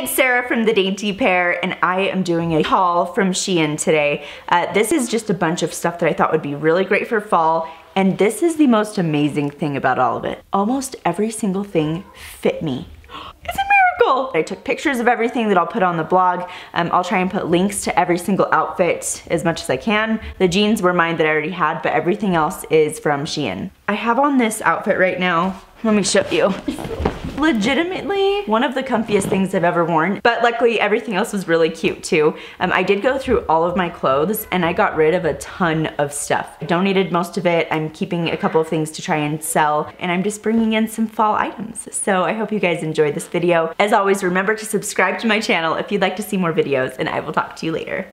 it's Sarah from The Dainty Pear and I am doing a haul from Shein today. Uh, this is just a bunch of stuff that I thought would be really great for fall and this is the most amazing thing about all of it. Almost every single thing fit me. It's a miracle! I took pictures of everything that I'll put on the blog. Um, I'll try and put links to every single outfit as much as I can. The jeans were mine that I already had, but everything else is from Shein. I have on this outfit right now. Let me show you legitimately one of the comfiest things I've ever worn, but luckily everything else was really cute too. Um, I did go through all of my clothes and I got rid of a ton of stuff. I donated most of it. I'm keeping a couple of things to try and sell and I'm just bringing in some fall items. So I hope you guys enjoyed this video. As always, remember to subscribe to my channel if you'd like to see more videos and I will talk to you later.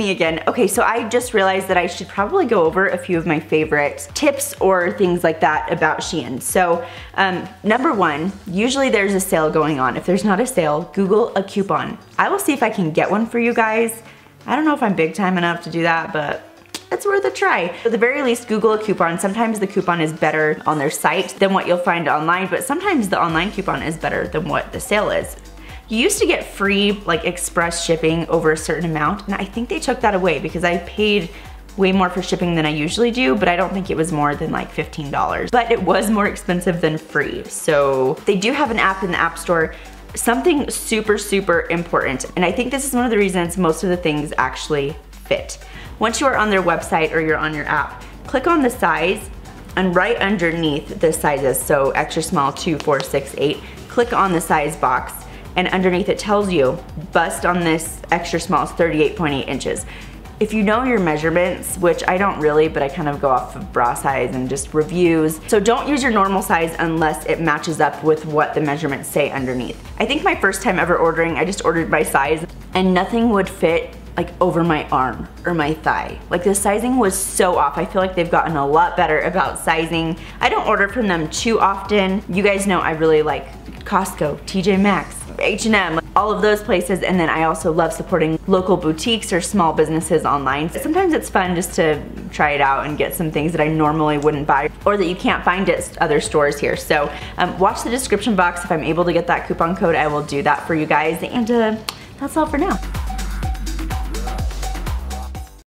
Again. Okay, so I just realized that I should probably go over a few of my favorite tips or things like that about Shein. So um, number one, usually there's a sale going on. If there's not a sale, Google a coupon. I will see if I can get one for you guys. I don't know if I'm big time enough to do that, but it's worth a try. At the very least, Google a coupon. Sometimes the coupon is better on their site than what you'll find online, but sometimes the online coupon is better than what the sale is. You used to get free like express shipping over a certain amount and I think they took that away because I paid way more for shipping than I usually do, but I don't think it was more than like $15. But it was more expensive than free. So they do have an app in the App Store something super, super important. And I think this is one of the reasons most of the things actually fit. Once you are on their website or you're on your app, click on the size and right underneath the sizes, so extra small, two, four, six, eight, click on the size box and underneath it tells you bust on this extra small is 38.8 inches. If you know your measurements, which I don't really, but I kind of go off of bra size and just reviews. So don't use your normal size unless it matches up with what the measurements say underneath. I think my first time ever ordering, I just ordered by size and nothing would fit like over my arm or my thigh. Like the sizing was so off. I feel like they've gotten a lot better about sizing. I don't order from them too often. You guys know I really like Costco, TJ Maxx, H&M, all of those places and then I also love supporting local boutiques or small businesses online. Sometimes it's fun just to try it out and get some things that I normally wouldn't buy or that you can't find at other stores here. So um, watch the description box. If I'm able to get that coupon code, I will do that for you guys. And uh, that's all for now.